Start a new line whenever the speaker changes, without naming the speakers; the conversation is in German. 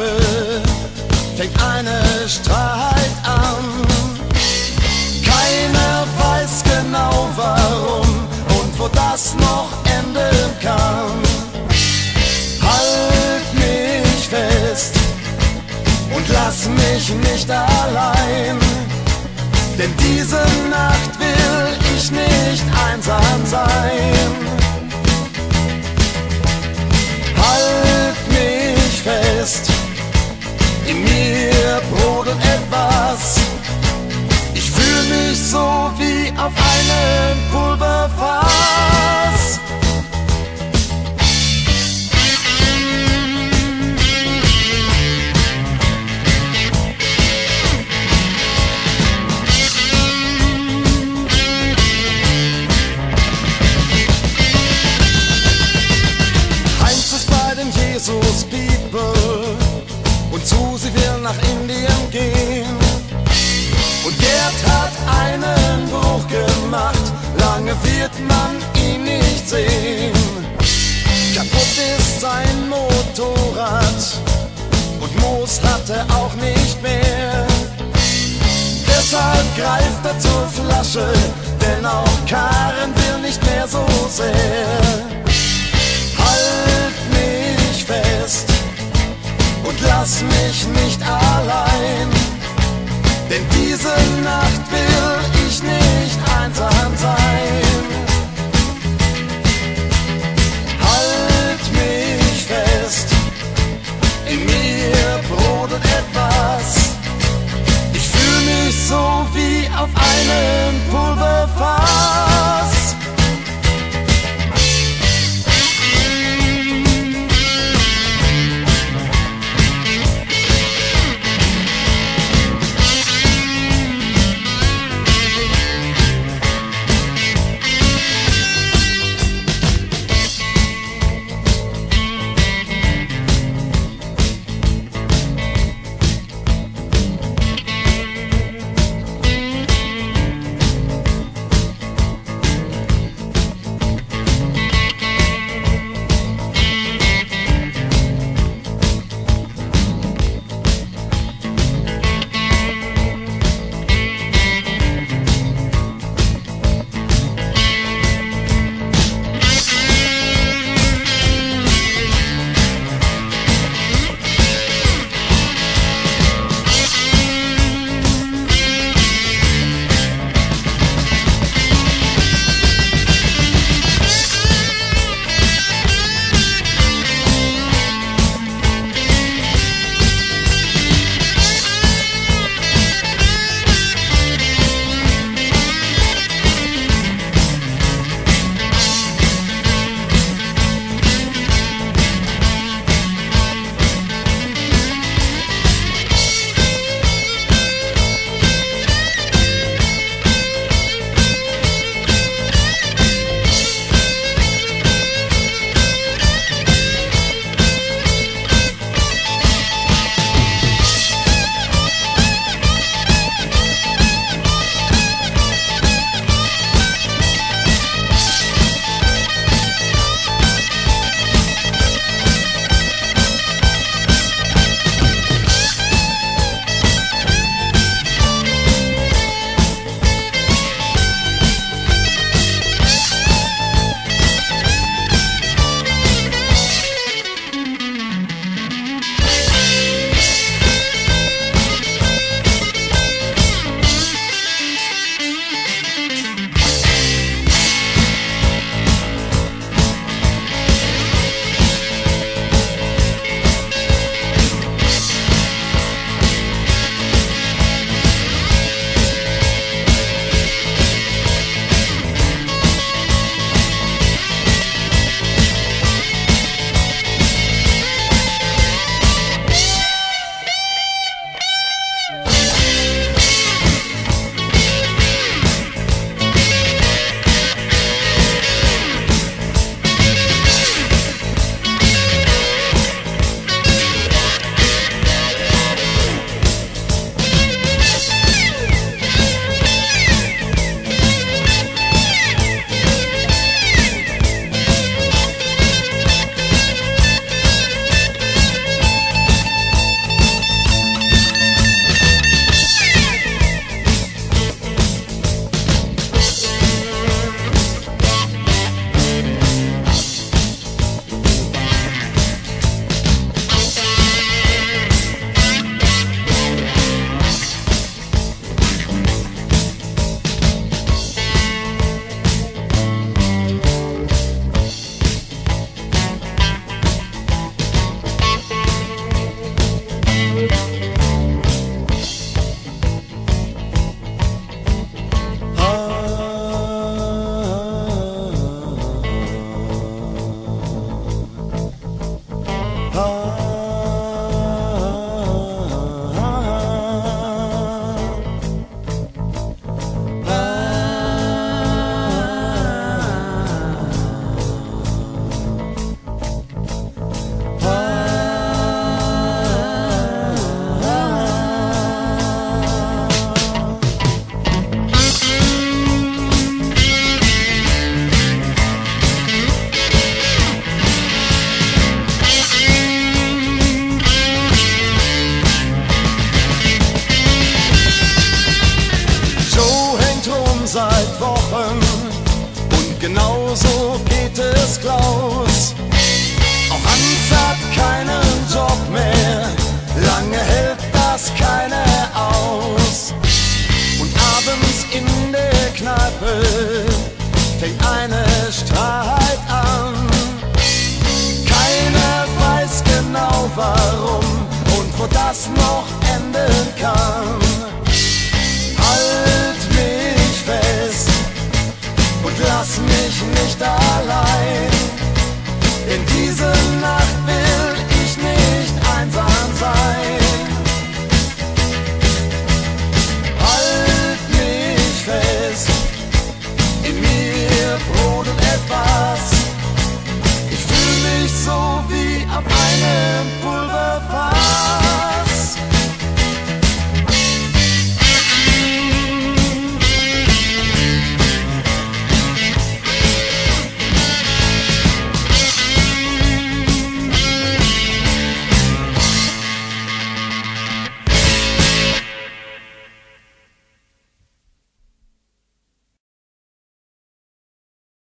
Ampel fängt eine Streit an. Keiner weiß genau warum und wo das noch enden kann. Halt mich fest und lass mich nicht allein, denn diese Nacht will ich nicht einsam sein. In mir brodelt etwas. Ich fühle mich so wie auf einem Pulverfass. Wird man ihn nicht sehen. Kaputt ist sein Motorrad und Moos hat er auch nicht mehr. Deshalb greift er zur Flasche, denn auch Karen will nicht mehr so sehr. Halt mich fest und lass mich nicht allein. Denn diese Nacht will genauso geht